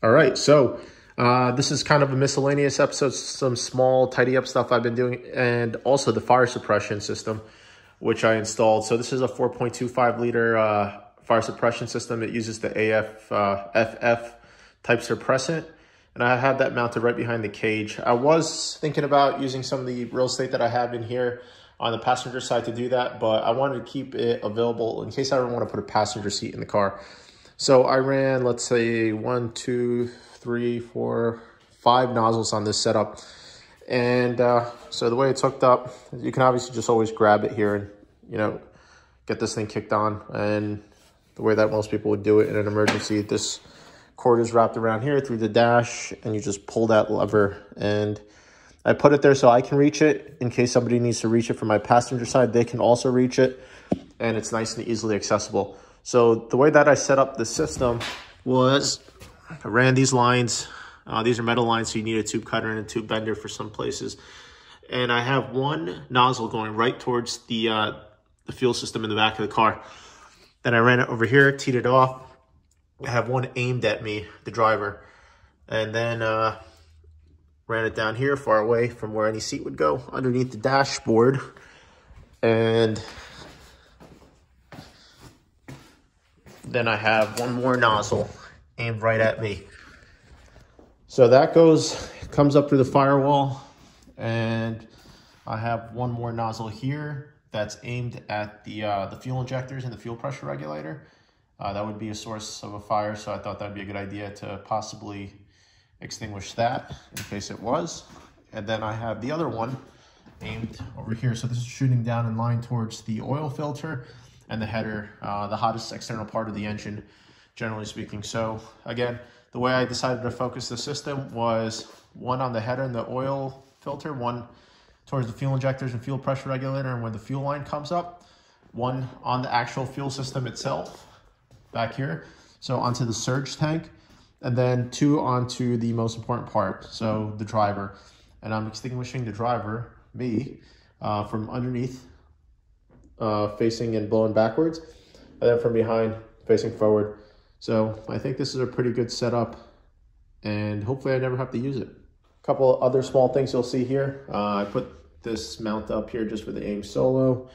All right, so uh, this is kind of a miscellaneous episode, some small tidy up stuff I've been doing, and also the fire suppression system, which I installed. So this is a 4.25 liter uh, fire suppression system. It uses the AF uh, FF type suppressant, and I have that mounted right behind the cage. I was thinking about using some of the real estate that I have in here on the passenger side to do that, but I wanted to keep it available in case I ever want to put a passenger seat in the car. So I ran, let's say, one, two, three, four, five nozzles on this setup. And uh, so the way it's hooked up, you can obviously just always grab it here and, you know, get this thing kicked on. And the way that most people would do it in an emergency, this cord is wrapped around here through the dash and you just pull that lever. And I put it there so I can reach it in case somebody needs to reach it from my passenger side. They can also reach it and it's nice and easily accessible. So the way that I set up the system was I ran these lines. Uh, these are metal lines, so you need a tube cutter and a tube bender for some places. And I have one nozzle going right towards the, uh, the fuel system in the back of the car. Then I ran it over here, teed it off. I have one aimed at me, the driver. And then uh, ran it down here far away from where any seat would go underneath the dashboard. And Then I have one more nozzle aimed right at me. So that goes, comes up through the firewall and I have one more nozzle here that's aimed at the, uh, the fuel injectors and the fuel pressure regulator. Uh, that would be a source of a fire, so I thought that'd be a good idea to possibly extinguish that in case it was. And then I have the other one aimed over here. So this is shooting down in line towards the oil filter and the header, uh, the hottest external part of the engine, generally speaking. So again, the way I decided to focus the system was one on the header and the oil filter, one towards the fuel injectors and fuel pressure regulator, and when the fuel line comes up, one on the actual fuel system itself, back here, so onto the surge tank, and then two onto the most important part, so the driver. And I'm extinguishing the driver, me, uh, from underneath uh, facing and blowing backwards, and then from behind facing forward. So I think this is a pretty good setup and hopefully I never have to use it. A couple other small things you'll see here. Uh, I put this mount up here just for the AIM Solo.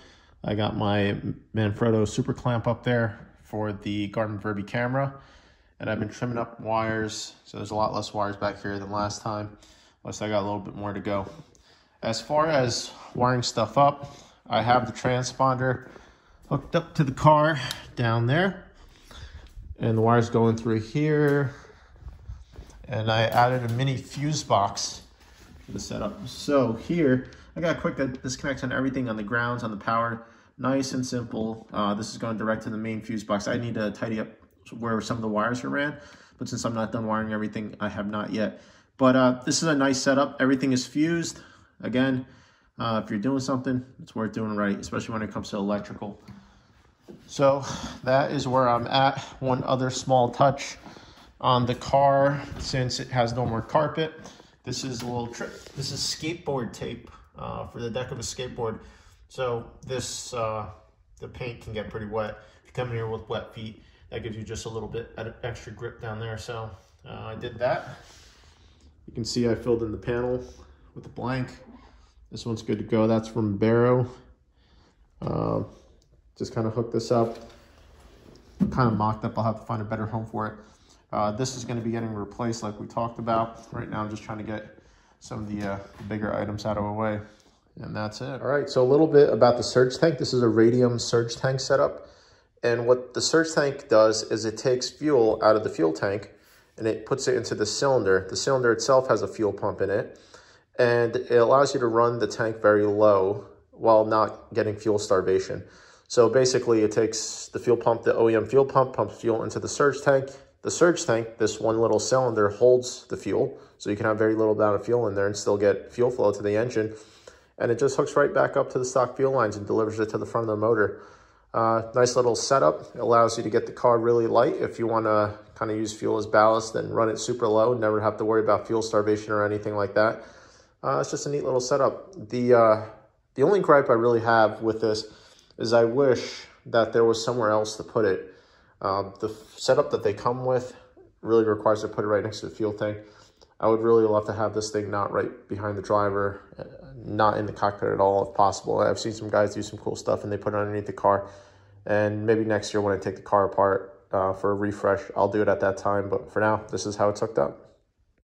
I got my Manfrotto super clamp up there for the Garmin VIRB camera. And I've been trimming up wires, so there's a lot less wires back here than last time. Unless I got a little bit more to go. As far as wiring stuff up, I have the transponder hooked up to the car down there. And the wire's going through here. And I added a mini fuse box to the setup. So here, I got a quick disconnect on everything on the grounds, on the power. Nice and simple. Uh, this is going direct to the main fuse box. I need to tidy up where some of the wires are ran. But since I'm not done wiring everything, I have not yet. But uh, this is a nice setup. Everything is fused. Again, uh, if you're doing something, it's worth doing right, especially when it comes to electrical. So that is where I'm at. One other small touch on the car, since it has no more carpet. This is a little trick. This is skateboard tape uh, for the deck of a skateboard. So this, uh, the paint can get pretty wet. If you come in here with wet feet, that gives you just a little bit extra grip down there. So uh, I did that. You can see I filled in the panel with a blank. This one's good to go. That's from Barrow. Uh, just kind of hook this up. Kind of mocked up. I'll have to find a better home for it. Uh, this is going to be getting replaced like we talked about. Right now I'm just trying to get some of the uh, bigger items out of the way. And that's it. All right, so a little bit about the surge tank. This is a radium surge tank setup. And what the surge tank does is it takes fuel out of the fuel tank and it puts it into the cylinder. The cylinder itself has a fuel pump in it and it allows you to run the tank very low while not getting fuel starvation. So basically it takes the fuel pump, the OEM fuel pump, pumps fuel into the surge tank. The surge tank, this one little cylinder holds the fuel. So you can have very little amount of fuel in there and still get fuel flow to the engine. And it just hooks right back up to the stock fuel lines and delivers it to the front of the motor. Uh, nice little setup. It allows you to get the car really light if you want to kind of use fuel as ballast and run it super low. Never have to worry about fuel starvation or anything like that. Uh, it's just a neat little setup. The, uh, the only gripe I really have with this is I wish that there was somewhere else to put it. Uh, the setup that they come with really requires to put it right next to the fuel tank. I would really love to have this thing not right behind the driver, uh, not in the cockpit at all if possible. I've seen some guys do some cool stuff and they put it underneath the car. And maybe next year when I take the car apart uh, for a refresh, I'll do it at that time. But for now, this is how it's hooked up.